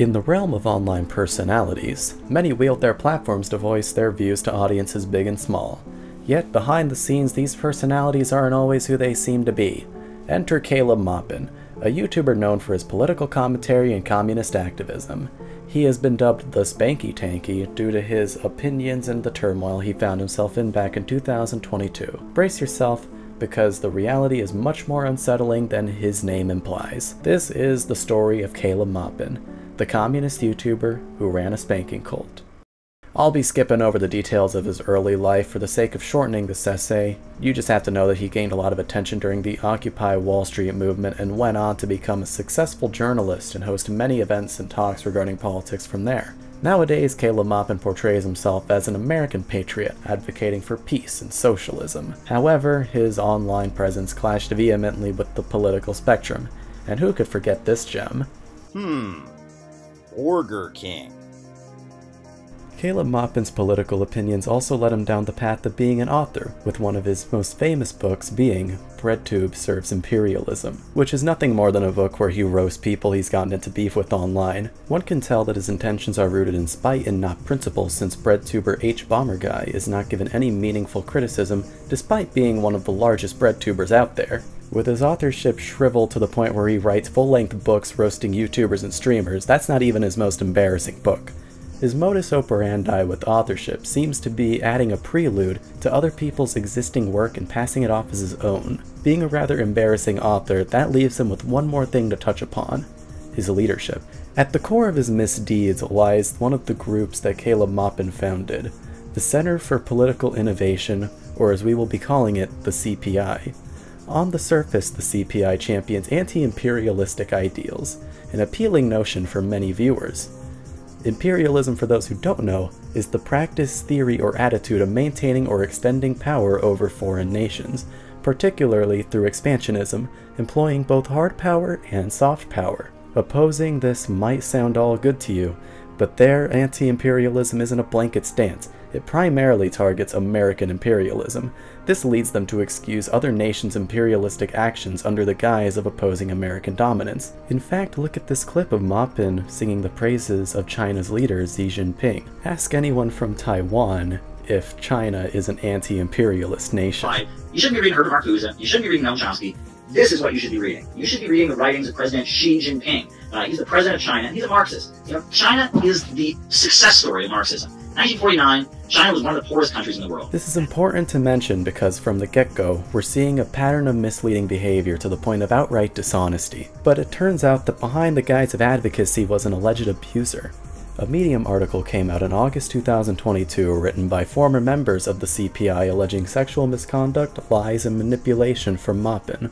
In the realm of online personalities, many wield their platforms to voice their views to audiences big and small. Yet behind the scenes, these personalities aren't always who they seem to be. Enter Caleb Maupin, a YouTuber known for his political commentary and communist activism. He has been dubbed the Spanky Tanky due to his opinions and the turmoil he found himself in back in 2022. Brace yourself, because the reality is much more unsettling than his name implies. This is the story of Caleb Maupin, the communist YouTuber who ran a spanking cult. I'll be skipping over the details of his early life for the sake of shortening this essay. You just have to know that he gained a lot of attention during the Occupy Wall Street movement and went on to become a successful journalist and host many events and talks regarding politics from there. Nowadays, Caleb Maupin portrays himself as an American patriot, advocating for peace and socialism. However, his online presence clashed vehemently with the political spectrum, and who could forget this gem? Hmm. Burger King. Caleb Maupin's political opinions also led him down the path of being an author, with one of his most famous books being Bread BreadTube Serves Imperialism, which is nothing more than a book where he roasts people he's gotten into beef with online. One can tell that his intentions are rooted in spite and not principle since BreadTuber Hbomberguy is not given any meaningful criticism despite being one of the largest BreadTubers out there. With his authorship shriveled to the point where he writes full-length books roasting YouTubers and streamers, that's not even his most embarrassing book. His modus operandi with authorship seems to be adding a prelude to other people's existing work and passing it off as his own. Being a rather embarrassing author, that leaves him with one more thing to touch upon his leadership. At the core of his misdeeds lies one of the groups that Caleb Maupin founded, the Center for Political Innovation, or as we will be calling it, the CPI. On the surface, the CPI champions anti imperialistic ideals, an appealing notion for many viewers. Imperialism, for those who don't know, is the practice, theory, or attitude of maintaining or extending power over foreign nations, particularly through expansionism, employing both hard power and soft power. Opposing this might sound all good to you, but their anti imperialism isn't a blanket stance. It primarily targets American imperialism. This leads them to excuse other nations' imperialistic actions under the guise of opposing American dominance. In fact, look at this clip of Maupin singing the praises of China's leader Xi Jinping. Ask anyone from Taiwan if China is an anti-imperialist nation. You shouldn't be reading Herbert Marcuse. You shouldn't be reading Noam Chomsky. This is what you should be reading. You should be reading the writings of President Xi Jinping. Uh, he's the president of China. He's a Marxist. You know, China is the success story of Marxism. 1949, China was one of the poorest countries in the world. This is important to mention because from the get-go, we're seeing a pattern of misleading behavior to the point of outright dishonesty. But it turns out that behind the guise of advocacy was an alleged abuser. A Medium article came out in August 2022 written by former members of the CPI alleging sexual misconduct, lies, and manipulation from Maupin.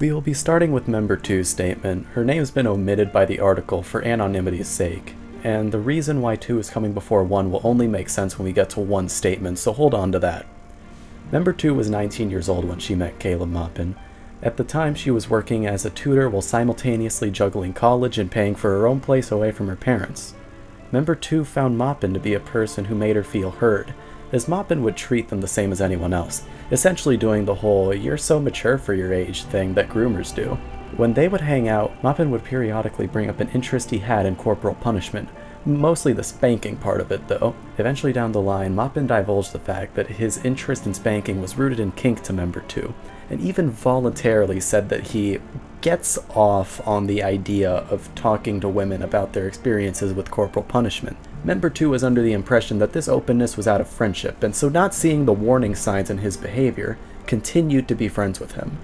We will be starting with member 2's statement. Her name's been omitted by the article for anonymity's sake, and the reason why 2 is coming before 1 will only make sense when we get to 1's statement, so hold on to that. Member 2 was 19 years old when she met Caleb Maupin. At the time, she was working as a tutor while simultaneously juggling college and paying for her own place away from her parents. Member 2 found Maupin to be a person who made her feel heard, as Maupin would treat them the same as anyone else, essentially doing the whole you're so mature for your age thing that groomers do. When they would hang out, Maupin would periodically bring up an interest he had in corporal punishment, mostly the spanking part of it though. Eventually down the line, Maupin divulged the fact that his interest in spanking was rooted in kink to member 2, and even voluntarily said that he gets off on the idea of talking to women about their experiences with corporal punishment. Member 2 was under the impression that this openness was out of friendship, and so not seeing the warning signs in his behavior, continued to be friends with him.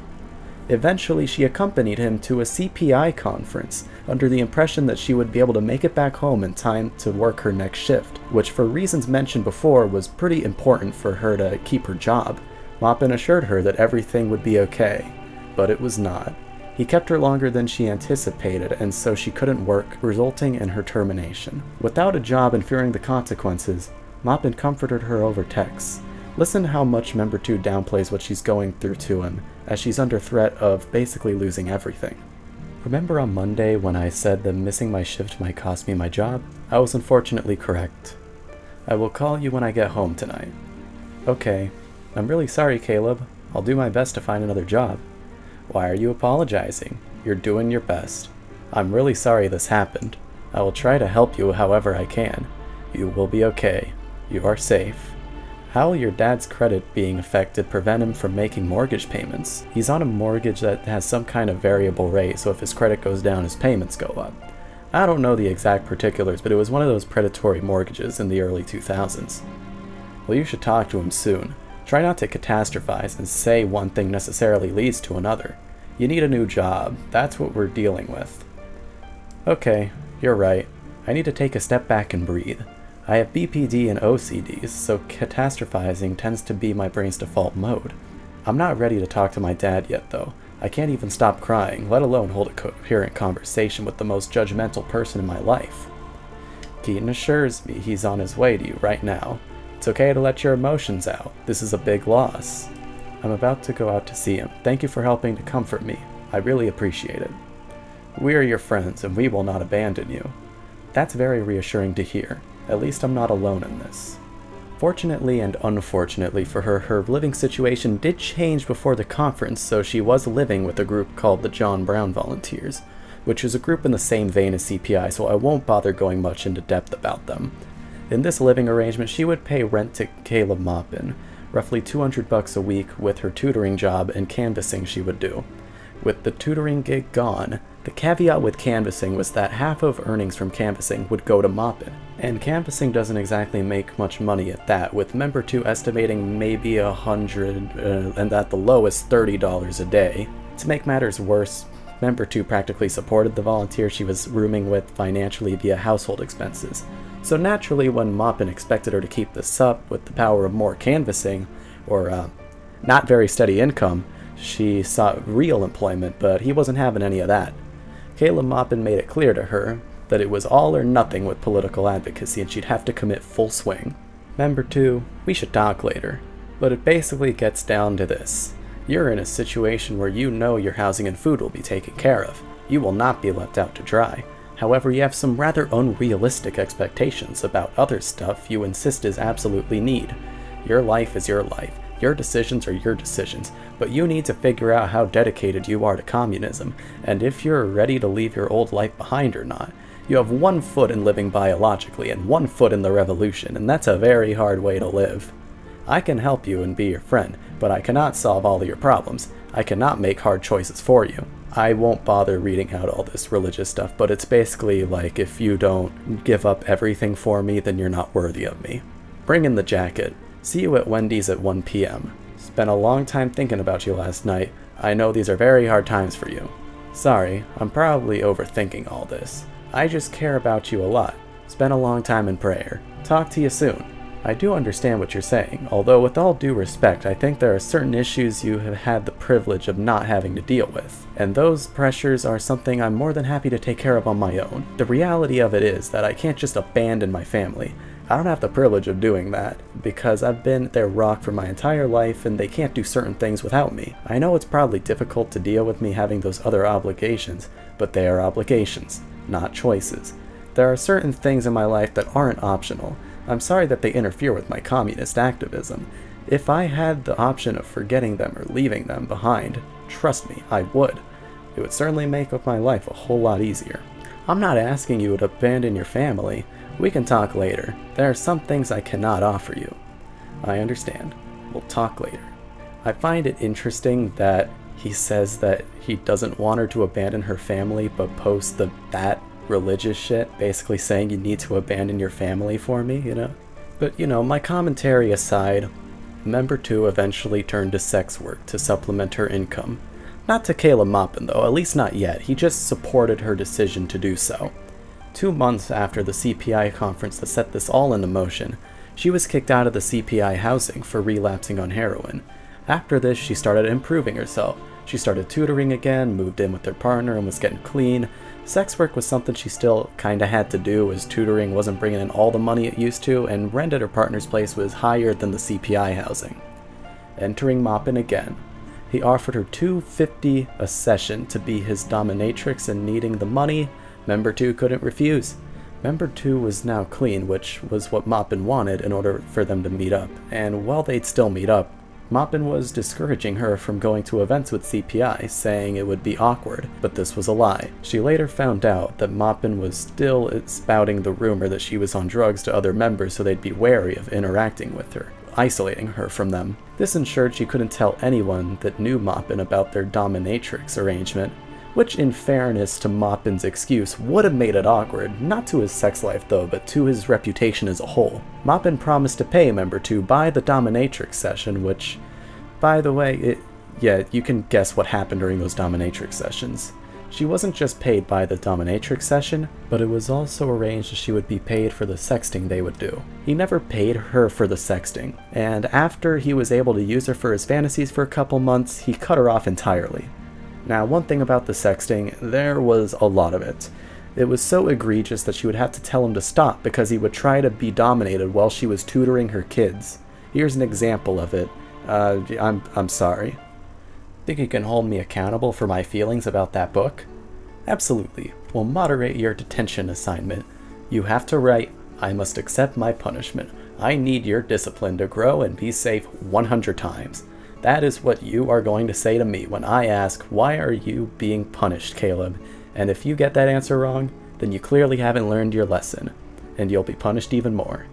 Eventually, she accompanied him to a CPI conference, under the impression that she would be able to make it back home in time to work her next shift, which for reasons mentioned before was pretty important for her to keep her job. Maupin assured her that everything would be okay, but it was not. He kept her longer than she anticipated, and so she couldn't work, resulting in her termination. Without a job and fearing the consequences, Maupin comforted her over text. Listen how much Member 2 downplays what she's going through to him, as she's under threat of basically losing everything. Remember on Monday when I said that missing my shift might cost me my job? I was unfortunately correct. I will call you when I get home tonight. Okay. I'm really sorry, Caleb. I'll do my best to find another job. Why are you apologizing? You're doing your best. I'm really sorry this happened. I will try to help you however I can. You will be okay. You are safe. How will your dad's credit being affected prevent him from making mortgage payments? He's on a mortgage that has some kind of variable rate, so if his credit goes down, his payments go up. I don't know the exact particulars, but it was one of those predatory mortgages in the early 2000s. Well, you should talk to him soon. Try not to catastrophize and say one thing necessarily leads to another. You need a new job. That's what we're dealing with. Okay, you're right. I need to take a step back and breathe. I have BPD and OCDs, so catastrophizing tends to be my brain's default mode. I'm not ready to talk to my dad yet, though. I can't even stop crying, let alone hold a coherent conversation with the most judgmental person in my life. Keaton assures me he's on his way to you right now. It's okay to let your emotions out. This is a big loss. I'm about to go out to see him. Thank you for helping to comfort me. I really appreciate it. We are your friends, and we will not abandon you. That's very reassuring to hear. At least I'm not alone in this. Fortunately and unfortunately for her, her living situation did change before the conference, so she was living with a group called the John Brown Volunteers, which is a group in the same vein as CPI, so I won't bother going much into depth about them. In this living arrangement, she would pay rent to Caleb Maupin, roughly 200 bucks a week with her tutoring job and canvassing she would do. With the tutoring gig gone, the caveat with canvassing was that half of earnings from canvassing would go to Maupin, and canvassing doesn't exactly make much money at that, with member 2 estimating maybe a hundred, uh, and at the lowest $30 a day. To make matters worse, member 2 practically supported the volunteer she was rooming with financially via household expenses. So naturally, when Maupin expected her to keep this up with the power of more canvassing, or uh, not very steady income, she sought real employment, but he wasn't having any of that. Caleb Maupin made it clear to her that it was all or nothing with political advocacy and she'd have to commit full swing. Member 2, we should talk later, but it basically gets down to this. You're in a situation where you know your housing and food will be taken care of. You will not be left out to dry. However, you have some rather unrealistic expectations about other stuff you insist is absolutely need. Your life is your life, your decisions are your decisions, but you need to figure out how dedicated you are to communism, and if you're ready to leave your old life behind or not. You have one foot in living biologically and one foot in the revolution, and that's a very hard way to live. I can help you and be your friend, but I cannot solve all of your problems. I cannot make hard choices for you. I won't bother reading out all this religious stuff, but it's basically like if you don't give up everything for me, then you're not worthy of me. Bring in the jacket. See you at Wendy's at 1 p.m. Spent a long time thinking about you last night. I know these are very hard times for you. Sorry, I'm probably overthinking all this. I just care about you a lot. Spent a long time in prayer. Talk to you soon. I do understand what you're saying, although with all due respect, I think there are certain issues you have had the privilege of not having to deal with, and those pressures are something I'm more than happy to take care of on my own. The reality of it is that I can't just abandon my family. I don't have the privilege of doing that, because I've been their rock for my entire life and they can't do certain things without me. I know it's probably difficult to deal with me having those other obligations, but they are obligations, not choices. There are certain things in my life that aren't optional. I'm sorry that they interfere with my communist activism. If I had the option of forgetting them or leaving them behind, trust me, I would. It would certainly make my life a whole lot easier. I'm not asking you to abandon your family. We can talk later. There are some things I cannot offer you. I understand. We'll talk later. I find it interesting that he says that he doesn't want her to abandon her family, but posts the that religious shit, basically saying you need to abandon your family for me, you know? But, you know, my commentary aside, Member 2 eventually turned to sex work to supplement her income. Not to Caleb Maupin, though, at least not yet. He just supported her decision to do so. Two months after the CPI conference that set this all into motion, she was kicked out of the CPI housing for relapsing on heroin. After this, she started improving herself. She started tutoring again, moved in with her partner, and was getting clean. Sex work was something she still kinda had to do as tutoring wasn't bringing in all the money it used to, and rent at her partner's place was higher than the CPI housing. Entering Maupin again, he offered her 250 a session to be his dominatrix and needing the money, Member 2 couldn't refuse. Member 2 was now clean, which was what Maupin wanted in order for them to meet up, and while they'd still meet up, Maupin was discouraging her from going to events with CPI, saying it would be awkward, but this was a lie. She later found out that Maupin was still spouting the rumor that she was on drugs to other members so they'd be wary of interacting with her, isolating her from them. This ensured she couldn't tell anyone that knew Maupin about their dominatrix arrangement, which in fairness to Maupin's excuse would have made it awkward, not to his sex life though, but to his reputation as a whole. Maupin promised to pay Member 2 by the dominatrix session, which, by the way, it, yeah, you can guess what happened during those dominatrix sessions. She wasn't just paid by the dominatrix session, but it was also arranged that she would be paid for the sexting they would do. He never paid her for the sexting, and after he was able to use her for his fantasies for a couple months, he cut her off entirely. Now, one thing about the sexting, there was a lot of it. It was so egregious that she would have to tell him to stop because he would try to be dominated while she was tutoring her kids. Here's an example of it. Uh, I'm, I'm sorry. Think you can hold me accountable for my feelings about that book? Absolutely. Well, moderate your detention assignment. You have to write, I must accept my punishment. I need your discipline to grow and be safe 100 times. That is what you are going to say to me when I ask, Why are you being punished, Caleb? And if you get that answer wrong, then you clearly haven't learned your lesson, and you'll be punished even more.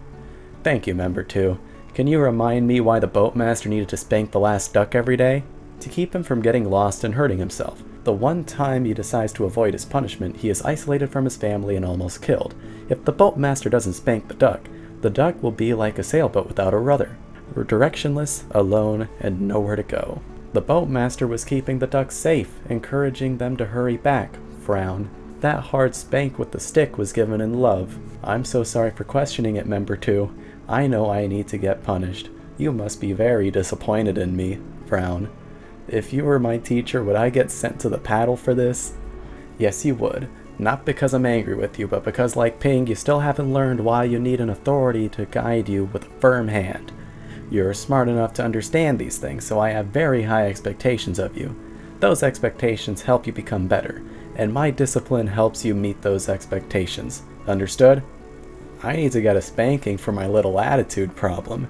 Thank you, Member 2. Can you remind me why the boatmaster needed to spank the last duck every day? To keep him from getting lost and hurting himself. The one time he decides to avoid his punishment, he is isolated from his family and almost killed. If the boatmaster doesn't spank the duck, the duck will be like a sailboat without a rudder directionless, alone, and nowhere to go. The boatmaster was keeping the ducks safe, encouraging them to hurry back. Frown. That hard spank with the stick was given in love. I'm so sorry for questioning it, Member 2. I know I need to get punished. You must be very disappointed in me. Frown. If you were my teacher, would I get sent to the paddle for this? Yes, you would. Not because I'm angry with you, but because, like Ping, you still haven't learned why you need an authority to guide you with a firm hand. You're smart enough to understand these things, so I have very high expectations of you. Those expectations help you become better, and my discipline helps you meet those expectations. Understood? I need to get a spanking for my little attitude problem.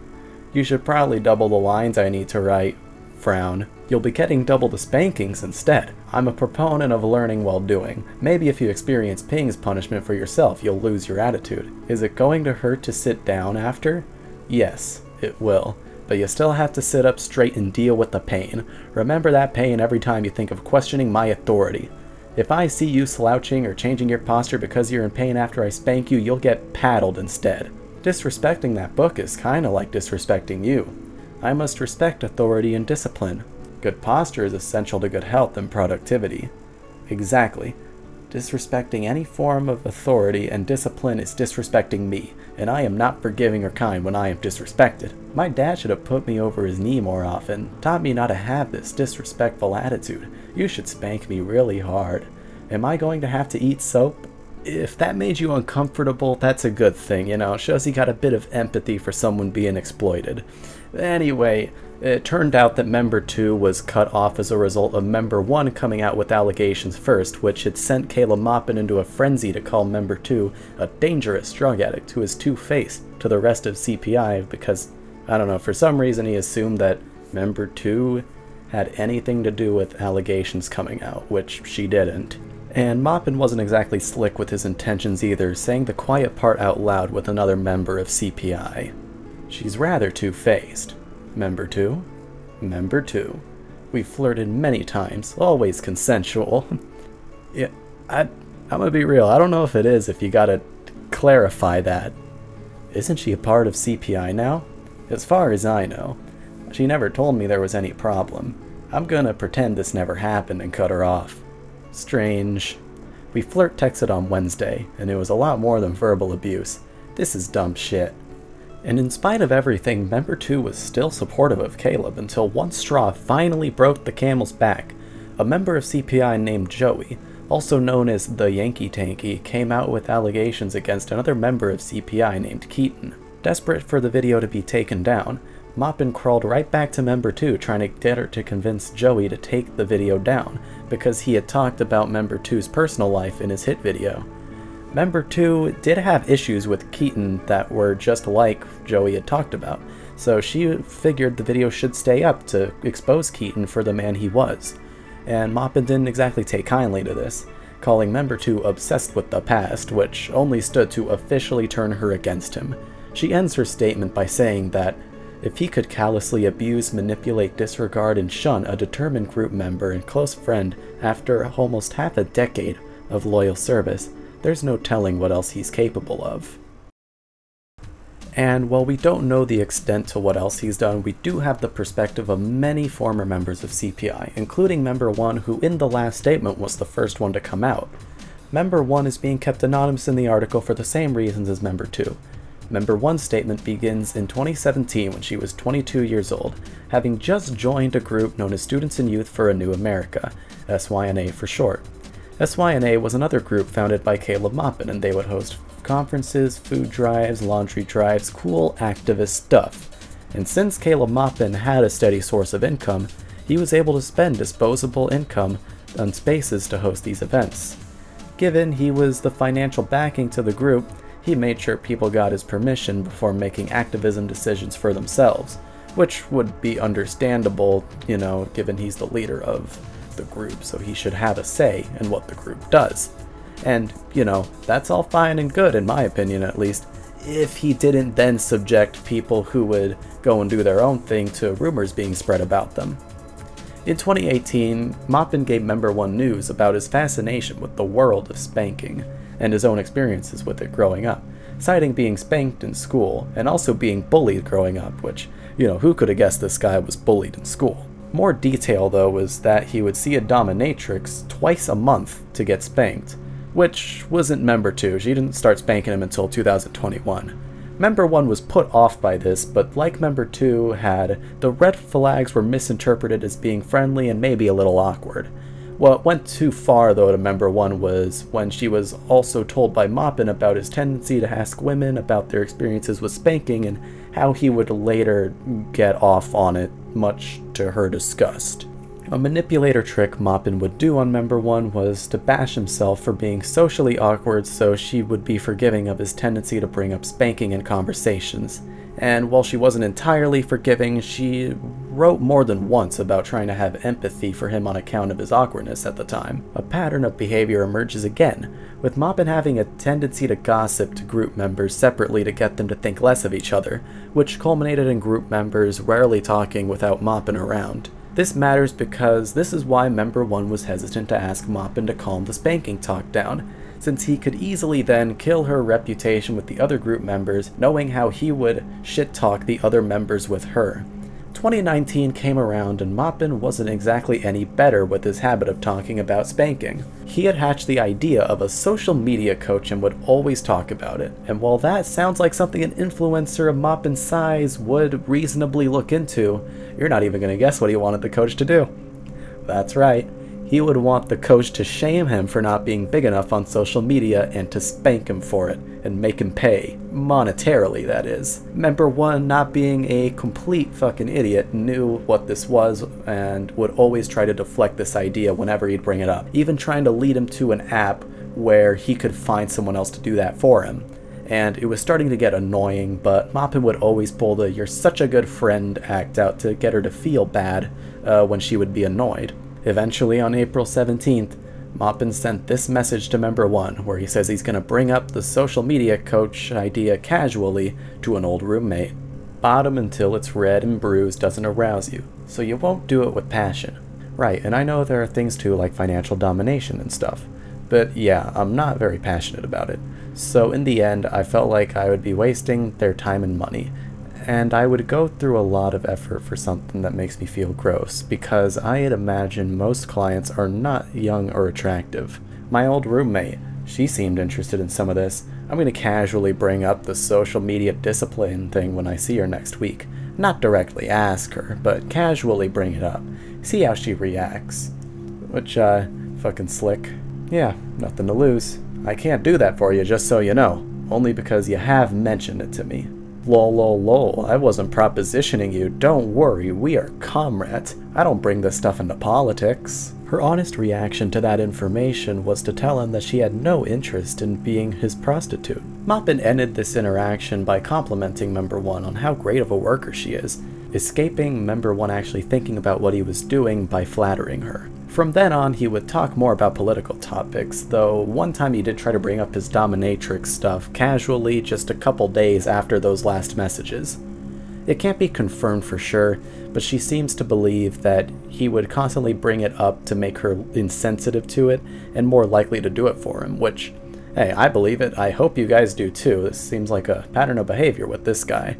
You should probably double the lines I need to write. Frown. You'll be getting double the spankings instead. I'm a proponent of learning while doing. Maybe if you experience Ping's punishment for yourself, you'll lose your attitude. Is it going to hurt to sit down after? Yes it will. But you still have to sit up straight and deal with the pain. Remember that pain every time you think of questioning my authority. If I see you slouching or changing your posture because you're in pain after I spank you, you'll get paddled instead. Disrespecting that book is kinda like disrespecting you. I must respect authority and discipline. Good posture is essential to good health and productivity. Exactly. Disrespecting any form of authority and discipline is disrespecting me, and I am not forgiving or kind when I am disrespected. My dad should have put me over his knee more often, taught me not to have this disrespectful attitude. You should spank me really hard. Am I going to have to eat soap? If that made you uncomfortable, that's a good thing, you know, shows he got a bit of empathy for someone being exploited. Anyway, it turned out that Member 2 was cut off as a result of Member 1 coming out with allegations first, which had sent Caleb Maupin into a frenzy to call Member 2 a dangerous drug addict who is two-faced to the rest of CPI because, I don't know, for some reason he assumed that Member 2 had anything to do with allegations coming out, which she didn't. And Maupin wasn't exactly slick with his intentions either, saying the quiet part out loud with another member of CPI. She's rather two-faced. Member 2? Member 2. We flirted many times, always consensual. yeah, I, I'm gonna be real, I don't know if it is if you gotta clarify that. Isn't she a part of CPI now? As far as I know. She never told me there was any problem. I'm gonna pretend this never happened and cut her off. Strange. We flirt texted on Wednesday, and it was a lot more than verbal abuse. This is dumb shit. And in spite of everything, Member 2 was still supportive of Caleb until one straw finally broke the camel's back. A member of CPI named Joey, also known as the Yankee Tanky, came out with allegations against another member of CPI named Keaton. Desperate for the video to be taken down, Maupin crawled right back to Member 2 trying to get her to convince Joey to take the video down, because he had talked about Member 2's personal life in his hit video. Member 2 did have issues with Keaton that were just like Joey had talked about, so she figured the video should stay up to expose Keaton for the man he was. And Maupin didn't exactly take kindly to this, calling Member 2 obsessed with the past, which only stood to officially turn her against him. She ends her statement by saying that if he could callously abuse, manipulate, disregard, and shun a determined group member and close friend after almost half a decade of loyal service, there's no telling what else he's capable of. And while we don't know the extent to what else he's done, we do have the perspective of many former members of CPI, including Member 1 who in the last statement was the first one to come out. Member 1 is being kept anonymous in the article for the same reasons as Member 2. Member 1's statement begins in 2017 when she was 22 years old, having just joined a group known as Students and Youth for a New America, SYNA for short. SYNA was another group founded by Caleb Maupin, and they would host conferences, food drives, laundry drives, cool activist stuff. And since Caleb Maupin had a steady source of income, he was able to spend disposable income on spaces to host these events. Given he was the financial backing to the group, he made sure people got his permission before making activism decisions for themselves, which would be understandable, you know, given he's the leader of the group, so he should have a say in what the group does. And, you know, that's all fine and good, in my opinion at least, if he didn't then subject people who would go and do their own thing to rumors being spread about them. In 2018, Maupin gave Member One news about his fascination with the world of spanking and his own experiences with it growing up, citing being spanked in school and also being bullied growing up, which, you know, who could have guessed this guy was bullied in school? More detail, though, was that he would see a dominatrix twice a month to get spanked, which wasn't Member 2. She didn't start spanking him until 2021. Member 1 was put off by this, but like Member 2 had, the red flags were misinterpreted as being friendly and maybe a little awkward. What went too far, though, to Member 1 was when she was also told by Maupin about his tendency to ask women about their experiences with spanking and how he would later get off on it, much to her disgust. A manipulator trick Maupin would do on Member 1 was to bash himself for being socially awkward so she would be forgiving of his tendency to bring up spanking in conversations. And while she wasn't entirely forgiving, she wrote more than once about trying to have empathy for him on account of his awkwardness at the time. A pattern of behavior emerges again, with Maupin having a tendency to gossip to group members separately to get them to think less of each other, which culminated in group members rarely talking without Maupin around. This matters because this is why Member 1 was hesitant to ask Maupin to calm the spanking talk down, since he could easily then kill her reputation with the other group members, knowing how he would shit talk the other members with her. 2019 came around and Maupin wasn't exactly any better with his habit of talking about spanking. He had hatched the idea of a social media coach and would always talk about it, and while that sounds like something an influencer of Maupin's size would reasonably look into, you're not even to guess what he wanted the coach to do. That's right, he would want the coach to shame him for not being big enough on social media and to spank him for it and make him pay. Monetarily, that is. Member 1, not being a complete fucking idiot, knew what this was and would always try to deflect this idea whenever he'd bring it up, even trying to lead him to an app where he could find someone else to do that for him. And it was starting to get annoying, but Maupin would always pull the you're such a good friend act out to get her to feel bad uh, when she would be annoyed. Eventually, on April 17th, Maupin sent this message to Member 1, where he says he's going to bring up the social media coach idea casually to an old roommate. Bottom until it's red and bruised doesn't arouse you, so you won't do it with passion. Right, and I know there are things too like financial domination and stuff, but yeah, I'm not very passionate about it. So in the end, I felt like I would be wasting their time and money, and I would go through a lot of effort for something that makes me feel gross, because I had imagined most clients are not young or attractive. My old roommate, she seemed interested in some of this. I'm going to casually bring up the social media discipline thing when I see her next week. Not directly ask her, but casually bring it up. See how she reacts. Which, uh, fucking slick. Yeah, nothing to lose. I can't do that for you, just so you know. Only because you have mentioned it to me. Lol, lol, lol, I wasn't propositioning you. Don't worry, we are comrades. I don't bring this stuff into politics. Her honest reaction to that information was to tell him that she had no interest in being his prostitute. Maupin ended this interaction by complimenting Member 1 on how great of a worker she is, escaping Member 1 actually thinking about what he was doing by flattering her. From then on, he would talk more about political topics, though one time he did try to bring up his dominatrix stuff casually just a couple days after those last messages. It can't be confirmed for sure, but she seems to believe that he would constantly bring it up to make her insensitive to it and more likely to do it for him, which, hey, I believe it. I hope you guys do too. This seems like a pattern of behavior with this guy.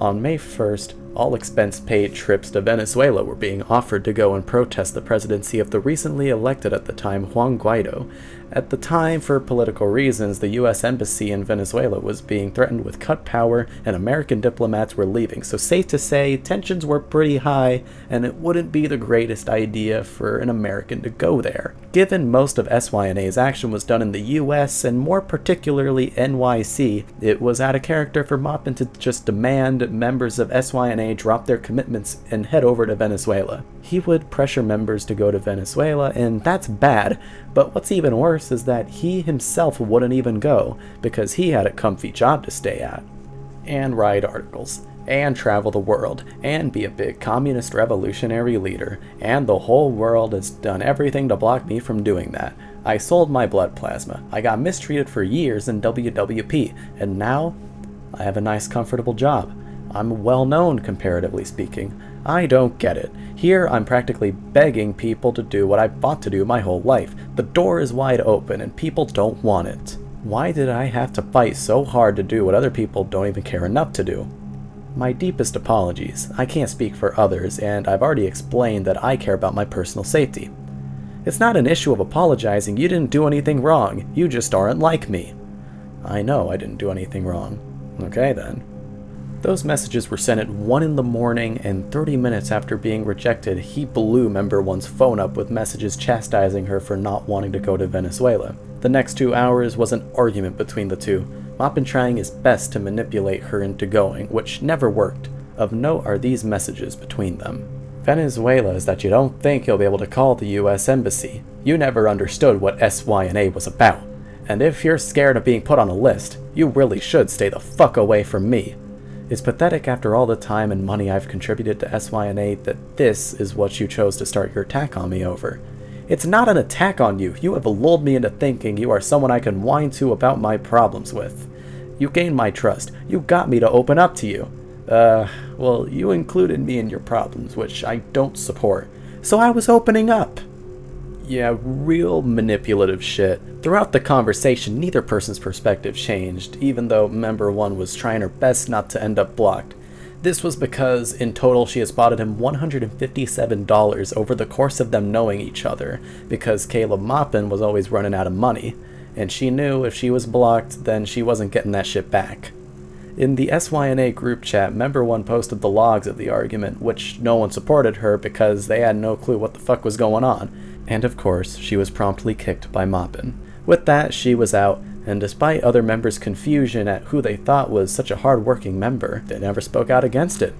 On May 1st, all expense paid trips to Venezuela were being offered to go and protest the presidency of the recently elected at the time Juan Guaido, at the time, for political reasons, the US Embassy in Venezuela was being threatened with cut power and American diplomats were leaving, so safe to say tensions were pretty high and it wouldn't be the greatest idea for an American to go there. Given most of SYNA's action was done in the US and more particularly NYC, it was out of character for Maupin to just demand members of SYNA drop their commitments and head over to Venezuela. He would pressure members to go to Venezuela and that's bad, but what's even worse is that he himself wouldn't even go, because he had a comfy job to stay at. And write articles, and travel the world, and be a big communist revolutionary leader, and the whole world has done everything to block me from doing that. I sold my blood plasma, I got mistreated for years in WWP, and now I have a nice comfortable job. I'm well known, comparatively speaking. I don't get it. Here, I'm practically begging people to do what I've fought to do my whole life. The door is wide open and people don't want it. Why did I have to fight so hard to do what other people don't even care enough to do? My deepest apologies. I can't speak for others, and I've already explained that I care about my personal safety. It's not an issue of apologizing, you didn't do anything wrong, you just aren't like me. I know I didn't do anything wrong. Okay then. Those messages were sent at 1 in the morning, and 30 minutes after being rejected, he blew Member 1's phone up with messages chastising her for not wanting to go to Venezuela. The next two hours was an argument between the two, Maupin trying his best to manipulate her into going, which never worked. Of note are these messages between them. Venezuela is that you don't think you'll be able to call the US Embassy. You never understood what SYNA was about. And if you're scared of being put on a list, you really should stay the fuck away from me. It's pathetic after all the time and money I've contributed to SYNA that this is what you chose to start your attack on me over. It's not an attack on you. You have lulled me into thinking you are someone I can whine to about my problems with. You gained my trust. You got me to open up to you. Uh, well, you included me in your problems, which I don't support. So I was opening up. Yeah, real manipulative shit. Throughout the conversation, neither person's perspective changed, even though member 1 was trying her best not to end up blocked. This was because, in total, she had spotted him $157 over the course of them knowing each other, because Caleb Maupin was always running out of money, and she knew if she was blocked, then she wasn't getting that shit back. In the SYNA group chat, member 1 posted the logs of the argument, which no one supported her because they had no clue what the fuck was going on, and of course, she was promptly kicked by Maupin. With that, she was out, and despite other members' confusion at who they thought was such a hard-working member, they never spoke out against it.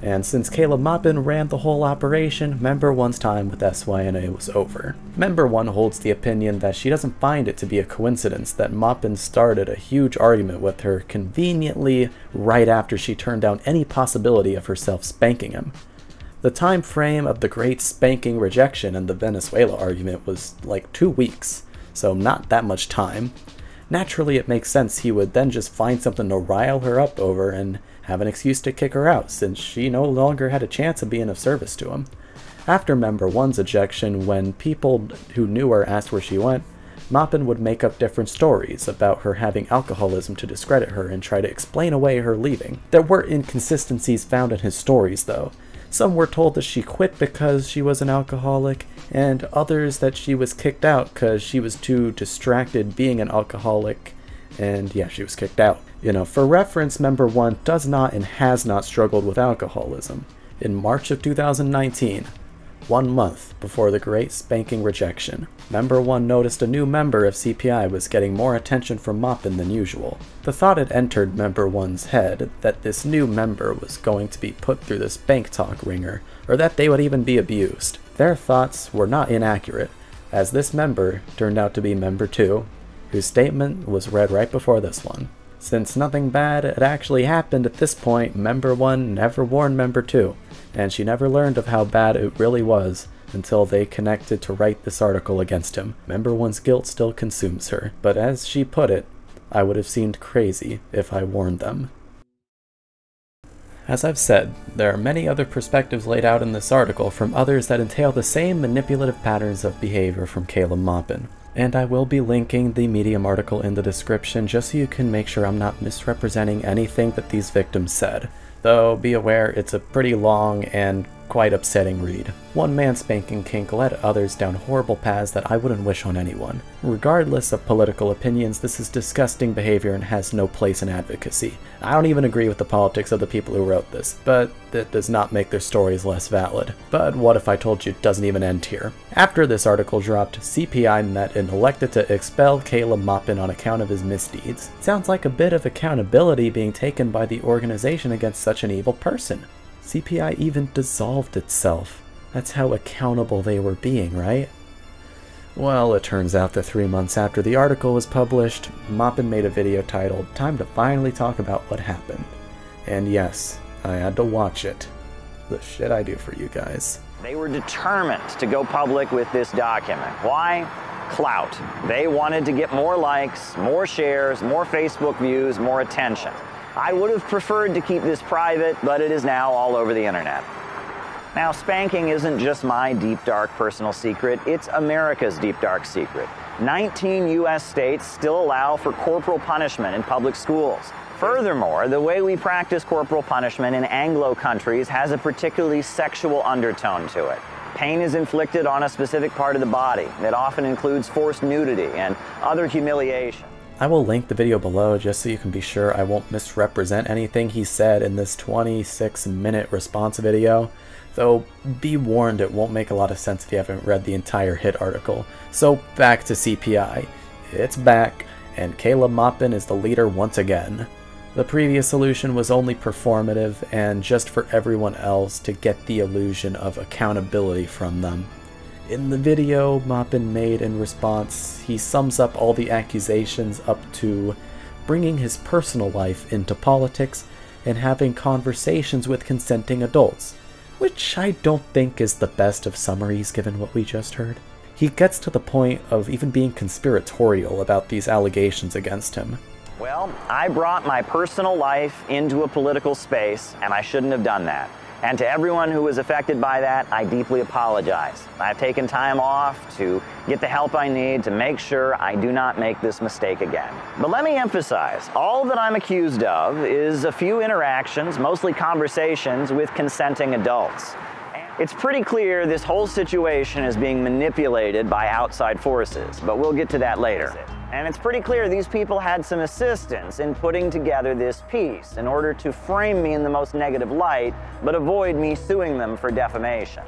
And since Caleb Maupin ran the whole operation, Member 1's time with SYNA was over. Member 1 holds the opinion that she doesn't find it to be a coincidence that Maupin started a huge argument with her conveniently right after she turned down any possibility of herself spanking him. The time frame of the great spanking rejection and the Venezuela argument was like two weeks, so not that much time. Naturally, it makes sense he would then just find something to rile her up over and have an excuse to kick her out, since she no longer had a chance of being of service to him. After Member 1's ejection, when people who knew her asked where she went, Maupin would make up different stories about her having alcoholism to discredit her and try to explain away her leaving. There were inconsistencies found in his stories, though, some were told that she quit because she was an alcoholic, and others that she was kicked out because she was too distracted being an alcoholic, and yeah, she was kicked out. You know, for reference, member 1 does not and has not struggled with alcoholism. In March of 2019, one month before the great spanking rejection. Member 1 noticed a new member of CPI was getting more attention from Maupin than usual. The thought had entered Member 1's head that this new member was going to be put through the spank talk ringer, or that they would even be abused. Their thoughts were not inaccurate, as this member turned out to be Member 2, whose statement was read right before this one. Since nothing bad had actually happened at this point, Member 1 never warned Member 2, and she never learned of how bad it really was until they connected to write this article against him. Member 1's guilt still consumes her, but as she put it, I would have seemed crazy if I warned them. As I've said, there are many other perspectives laid out in this article from others that entail the same manipulative patterns of behavior from Caleb Maupin. And I will be linking the Medium article in the description just so you can make sure I'm not misrepresenting anything that these victims said. Though be aware it's a pretty long and quite upsetting read. One man spanking kink led others down horrible paths that I wouldn't wish on anyone. Regardless of political opinions, this is disgusting behavior and has no place in advocacy. I don't even agree with the politics of the people who wrote this, but that does not make their stories less valid. But what if I told you it doesn't even end here? After this article dropped, CPI met and elected to expel Caleb Maupin on account of his misdeeds. Sounds like a bit of accountability being taken by the organization against such an evil person. CPI even dissolved itself. That's how accountable they were being, right? Well, it turns out that three months after the article was published, Maupin made a video titled Time to Finally Talk About What Happened. And yes, I had to watch it. The shit I do for you guys. They were determined to go public with this document. Why? Clout. They wanted to get more likes, more shares, more Facebook views, more attention. I would have preferred to keep this private, but it is now all over the internet. Now, spanking isn't just my deep, dark personal secret, it's America's deep, dark secret. 19 U.S. states still allow for corporal punishment in public schools. Furthermore, the way we practice corporal punishment in Anglo countries has a particularly sexual undertone to it. Pain is inflicted on a specific part of the body. It often includes forced nudity and other humiliation. I will link the video below just so you can be sure I won't misrepresent anything he said in this 26 minute response video. Though, be warned it won't make a lot of sense if you haven't read the entire hit article. So back to CPI. It's back, and Caleb Maupin is the leader once again. The previous solution was only performative and just for everyone else to get the illusion of accountability from them. In the video Maupin made in response, he sums up all the accusations up to bringing his personal life into politics and having conversations with consenting adults, which I don't think is the best of summaries given what we just heard. He gets to the point of even being conspiratorial about these allegations against him. Well, I brought my personal life into a political space, and I shouldn't have done that. And to everyone who was affected by that, I deeply apologize. I've taken time off to get the help I need to make sure I do not make this mistake again. But let me emphasize, all that I'm accused of is a few interactions, mostly conversations, with consenting adults. It's pretty clear this whole situation is being manipulated by outside forces, but we'll get to that later. And it's pretty clear these people had some assistance in putting together this piece in order to frame me in the most negative light, but avoid me suing them for defamation.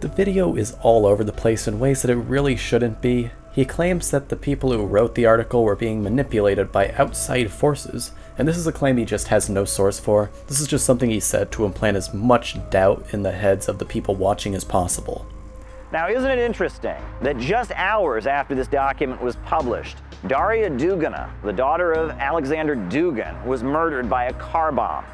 The video is all over the place in ways that it really shouldn't be. He claims that the people who wrote the article were being manipulated by outside forces, and this is a claim he just has no source for. This is just something he said to implant as much doubt in the heads of the people watching as possible. Now, isn't it interesting that just hours after this document was published, Daria Dugina, the daughter of Alexander Dugin, was murdered by a car bomb?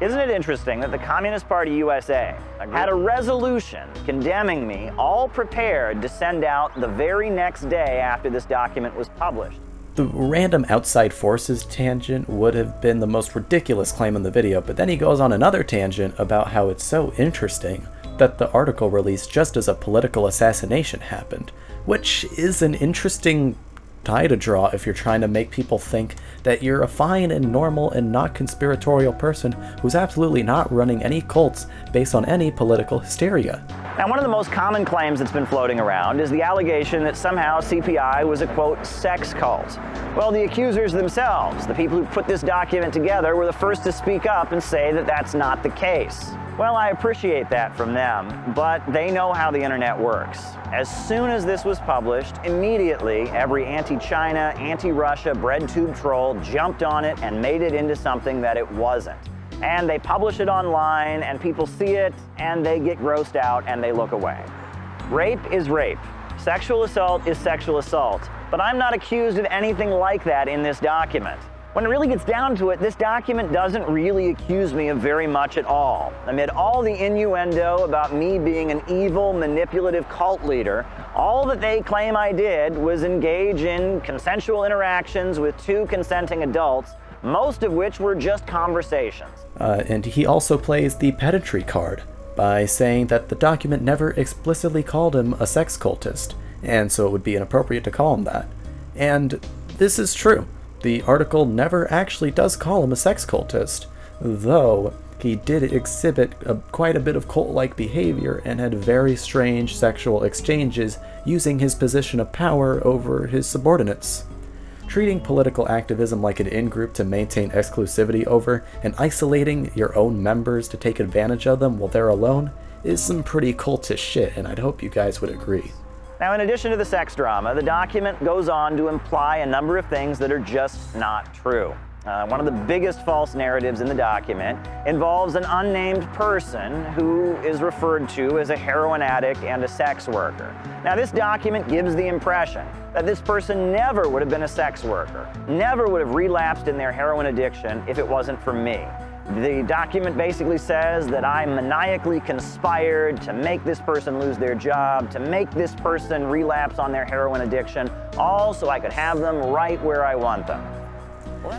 Isn't it interesting that the Communist Party USA had a resolution condemning me, all prepared to send out the very next day after this document was published? The random outside forces tangent would have been the most ridiculous claim in the video, but then he goes on another tangent about how it's so interesting that the article released just as a political assassination happened, which is an interesting tie to draw if you're trying to make people think that you're a fine and normal and not conspiratorial person who's absolutely not running any cults based on any political hysteria. Now, one of the most common claims that's been floating around is the allegation that somehow CPI was a quote, sex cult. Well, the accusers themselves, the people who put this document together, were the first to speak up and say that that's not the case. Well, I appreciate that from them, but they know how the internet works. As soon as this was published, immediately every anti-China, anti-Russia bread tube troll jumped on it and made it into something that it wasn't. And they publish it online and people see it and they get grossed out and they look away. Rape is rape. Sexual assault is sexual assault. But I'm not accused of anything like that in this document. When it really gets down to it, this document doesn't really accuse me of very much at all. Amid all the innuendo about me being an evil, manipulative cult leader, all that they claim I did was engage in consensual interactions with two consenting adults, most of which were just conversations. Uh, and he also plays the pedantry card by saying that the document never explicitly called him a sex cultist, and so it would be inappropriate to call him that. And this is true. The article never actually does call him a sex cultist, though he did exhibit a, quite a bit of cult-like behavior and had very strange sexual exchanges using his position of power over his subordinates. Treating political activism like an in-group to maintain exclusivity over and isolating your own members to take advantage of them while they're alone is some pretty cultish shit, and I'd hope you guys would agree. Now, in addition to the sex drama, the document goes on to imply a number of things that are just not true. Uh, one of the biggest false narratives in the document involves an unnamed person who is referred to as a heroin addict and a sex worker. Now, this document gives the impression that this person never would have been a sex worker, never would have relapsed in their heroin addiction if it wasn't for me. The document basically says that I maniacally conspired to make this person lose their job, to make this person relapse on their heroin addiction, all so I could have them right where I want them.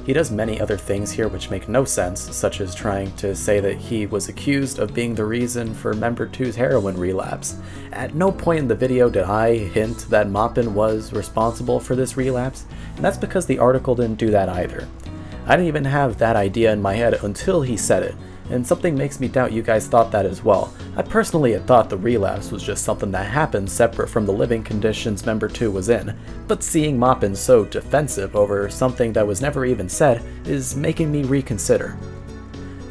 He does many other things here which make no sense, such as trying to say that he was accused of being the reason for Member 2's heroin relapse. At no point in the video did I hint that Maupin was responsible for this relapse, and that's because the article didn't do that either. I didn't even have that idea in my head until he said it, and something makes me doubt you guys thought that as well. I personally had thought the relapse was just something that happened separate from the living conditions Member 2 was in, but seeing Maupin so defensive over something that was never even said is making me reconsider.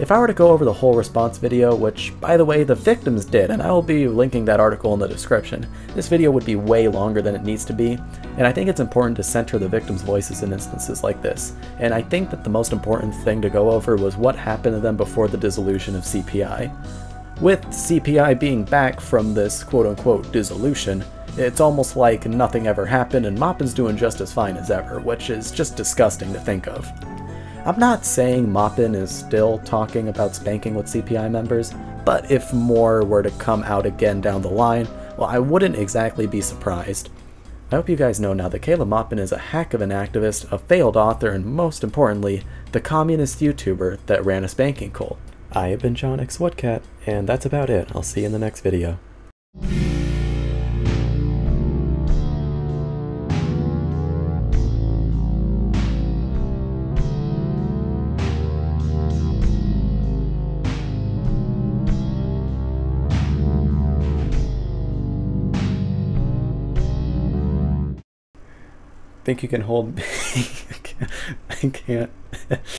If I were to go over the whole response video, which, by the way, the victims did, and I will be linking that article in the description, this video would be way longer than it needs to be, and I think it's important to center the victims' voices in instances like this, and I think that the most important thing to go over was what happened to them before the dissolution of CPI. With CPI being back from this quote-unquote dissolution, it's almost like nothing ever happened and Maupin's doing just as fine as ever, which is just disgusting to think of. I'm not saying Maupin is still talking about spanking with CPI members, but if more were to come out again down the line, well, I wouldn't exactly be surprised. I hope you guys know now that Caleb Maupin is a heck of an activist, a failed author, and most importantly, the communist YouTuber that ran a spanking cult. I have been John X Woodcat, and that's about it. I'll see you in the next video. Think you can hold me? I can't.